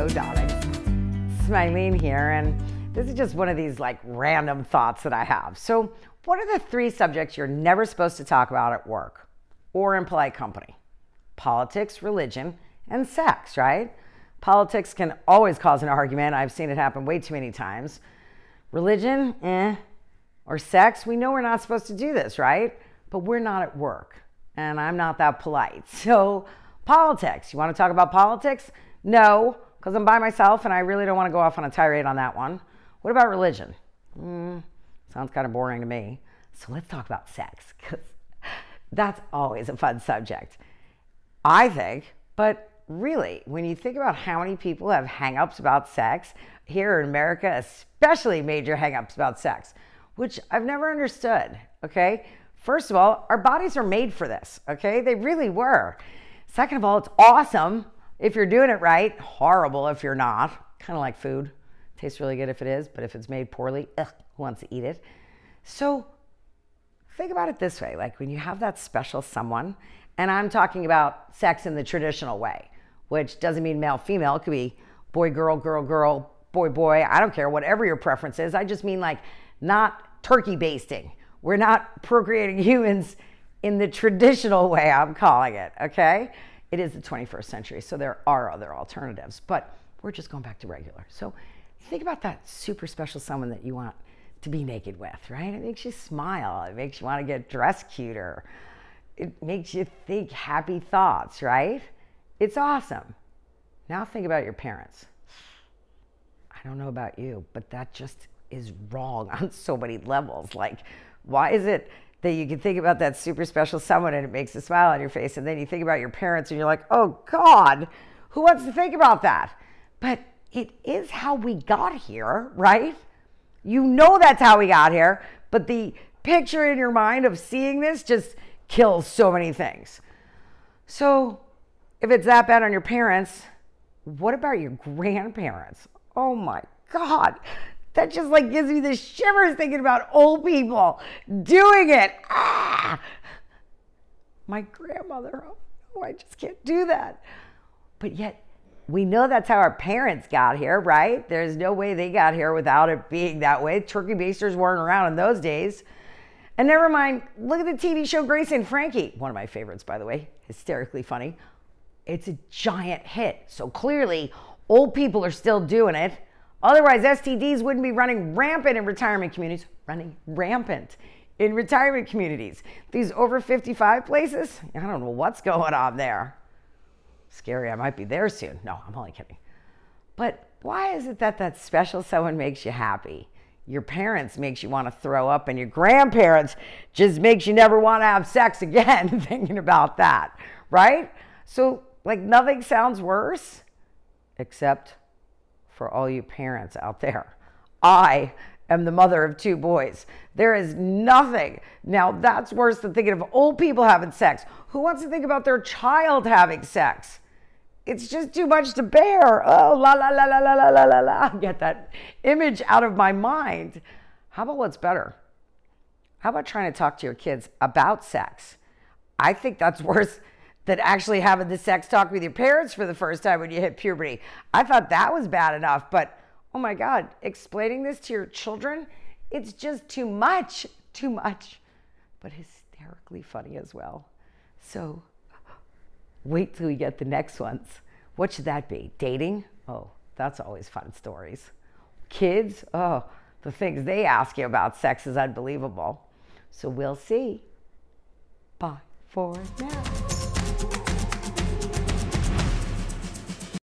Hello, darlings. Smileen here, and this is just one of these like random thoughts that I have. So, what are the three subjects you're never supposed to talk about at work or in polite company? Politics, religion, and sex, right? Politics can always cause an argument. I've seen it happen way too many times. Religion, eh. Or sex, we know we're not supposed to do this, right? But we're not at work, and I'm not that polite. So, politics, you want to talk about politics? No, because I'm by myself and I really don't want to go off on a tirade on that one. What about religion? Mm, sounds kind of boring to me. So let's talk about sex because that's always a fun subject. I think, but really, when you think about how many people have hangups about sex here in America, especially major hangups about sex, which I've never understood, okay? First of all, our bodies are made for this, okay? They really were. Second of all, it's awesome if you're doing it right, horrible if you're not. Kind of like food. Tastes really good if it is, but if it's made poorly, ugh, who wants to eat it? So think about it this way like when you have that special someone, and I'm talking about sex in the traditional way, which doesn't mean male, female. It could be boy, girl, girl, girl, boy, boy. I don't care, whatever your preference is. I just mean like not turkey basting. We're not procreating humans in the traditional way, I'm calling it, okay? It is the 21st century, so there are other alternatives, but we're just going back to regular. So think about that super special someone that you want to be naked with, right? It makes you smile. It makes you want to get dressed cuter. It makes you think happy thoughts, right? It's awesome. Now think about your parents. I don't know about you, but that just is wrong on so many levels. Like, why is it that you can think about that super special someone and it makes a smile on your face. And then you think about your parents and you're like, oh God, who wants to think about that? But it is how we got here, right? You know that's how we got here, but the picture in your mind of seeing this just kills so many things. So if it's that bad on your parents, what about your grandparents? Oh my God that just like gives me the shivers thinking about old people doing it. Ah! My grandmother, oh I just can't do that. But yet, we know that's how our parents got here, right? There's no way they got here without it being that way. Turkey basters weren't around in those days. And never mind, look at the TV show Grace and Frankie. One of my favorites, by the way, hysterically funny. It's a giant hit. So clearly, old people are still doing it. Otherwise, STDs wouldn't be running rampant in retirement communities, running rampant in retirement communities. These over 55 places, I don't know what's going on there. Scary, I might be there soon. No, I'm only kidding. But why is it that that special someone makes you happy? Your parents makes you want to throw up, and your grandparents just makes you never want to have sex again thinking about that, right? So, like, nothing sounds worse except for all you parents out there. I am the mother of two boys. There is nothing. Now, that's worse than thinking of old people having sex. Who wants to think about their child having sex? It's just too much to bear. Oh, la, la, la, la, la, la, la, la, la. Get that image out of my mind. How about what's better? How about trying to talk to your kids about sex? I think that's worse than actually having the sex talk with your parents for the first time when you hit puberty. I thought that was bad enough, but oh my God, explaining this to your children, it's just too much, too much, but hysterically funny as well. So wait till we get the next ones. What should that be? Dating? Oh, that's always fun stories. Kids? Oh, the things they ask you about sex is unbelievable. So we'll see. Bye for now.